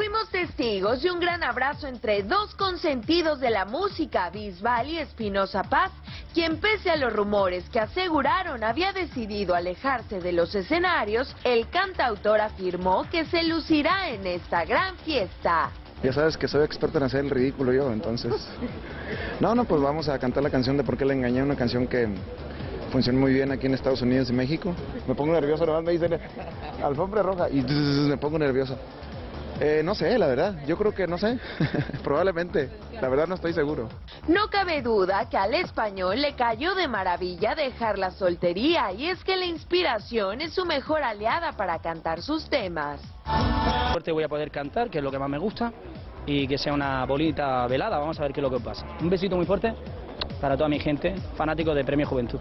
Fuimos testigos de un gran abrazo entre dos consentidos de la música, Bisbal y Espinosa Paz, quien pese a los rumores que aseguraron había decidido alejarse de los escenarios, el cantautor afirmó que se lucirá en esta gran fiesta. Ya sabes que soy experto en hacer el ridículo yo, entonces... No, no, pues vamos a cantar la canción de Por qué le engañé, una canción que funciona muy bien aquí en Estados Unidos y México. Me pongo nervioso, nomás me dicen alfombra roja y me pongo nervioso. Eh, no sé, la verdad. Yo creo que no sé. Probablemente. La verdad no estoy seguro. No cabe duda que al español le cayó de maravilla dejar la soltería y es que la inspiración es su mejor aliada para cantar sus temas. Fuerte voy a poder cantar, que es lo que más me gusta, y que sea una bonita velada. Vamos a ver qué es lo que pasa. Un besito muy fuerte para toda mi gente, fanático de Premio Juventud.